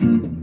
Mm-hmm.